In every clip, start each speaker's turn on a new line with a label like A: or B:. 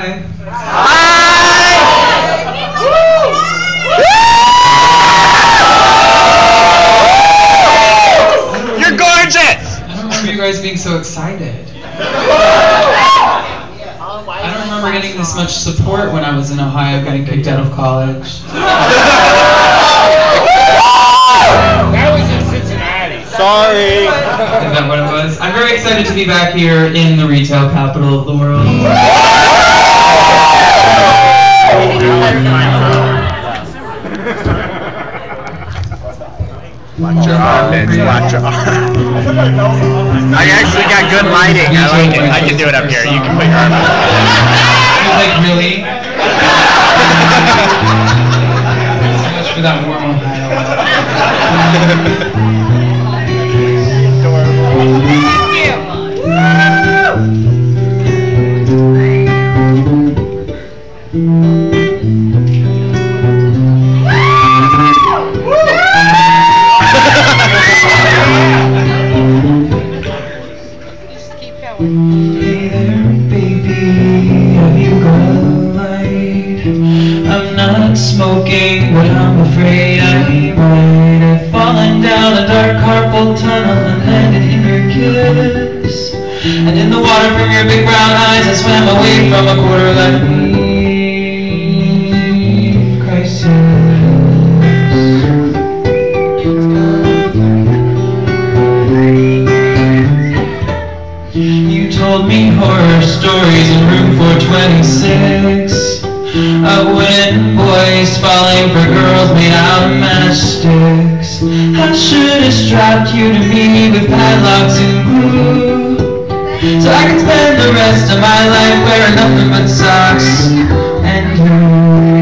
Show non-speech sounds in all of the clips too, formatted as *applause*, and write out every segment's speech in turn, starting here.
A: Hi.
B: You're gorgeous!
A: I don't remember you guys being so excited. I don't remember getting this much support when I was in Ohio getting kicked out of college.
C: That was in Cincinnati.
B: Sorry.
A: Is that what it was? I'm very excited to be back here in the retail capital of the world.
B: Arm, Watch. *laughs* I actually got good lighting. I like it. I can do it up here. You can put your arm up.
A: Like, really? *laughs* so much for that warm *laughs* And in the water from your big brown eyes, I swam away from a quarter life. Crisis. You told me horror stories in room 426 Of and boys falling for girls made out of matchsticks I should have strapped you to me with padlocks and glue So I can spend the rest of my life wearing nothing but socks. And you,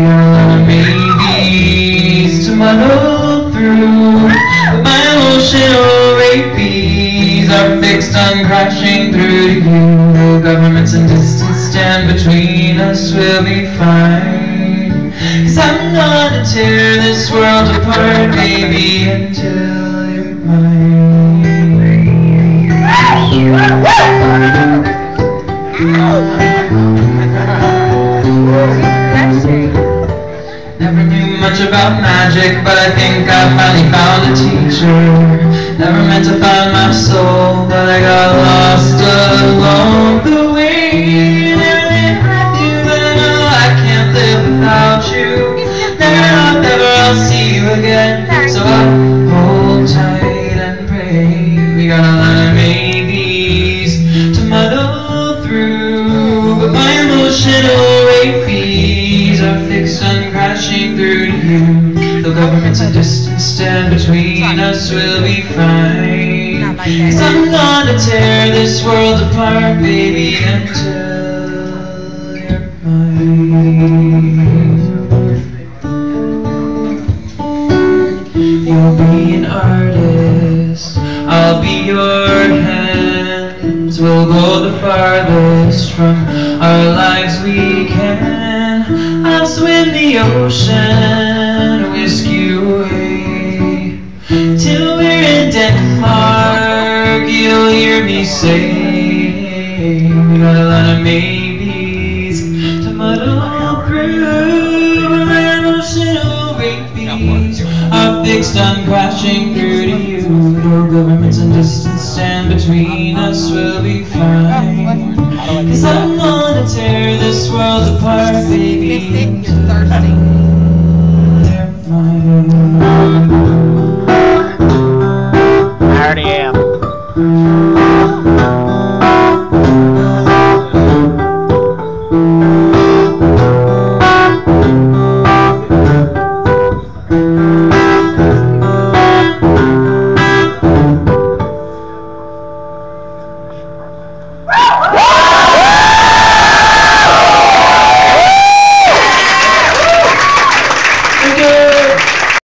A: your little babies to muddle through But my emotional rapies are fixed on crashing through. To you governments and distance stand between us, we'll be fine. Cause I'm gonna tear this world apart, baby, knew much about magic, but I think I finally found a teacher. Never meant to find my soul, but I got lost along the way. Never had you, but I I can't live without you. Never thought ever I'll see you again, so I hold tight and pray. We got a lot of maybes to muddle through, but my emotional rapies are fixed on through you. Though governments and distance stand between us, we'll be fine. Cause I'm gonna tear this world apart, baby, until you're mine. You'll be an artist, I'll be your hands. We'll go the farthest from our lives we can. I'll swim the ocean, whisk you away. Till we're in Denmark, you'll hear me say, a lot of maybes to muddle through. My emotional rapies are fixed on crashing through to you. No governments and distance stand between us, we'll be fine. Cause I'm you're thirsty. I
D: already am.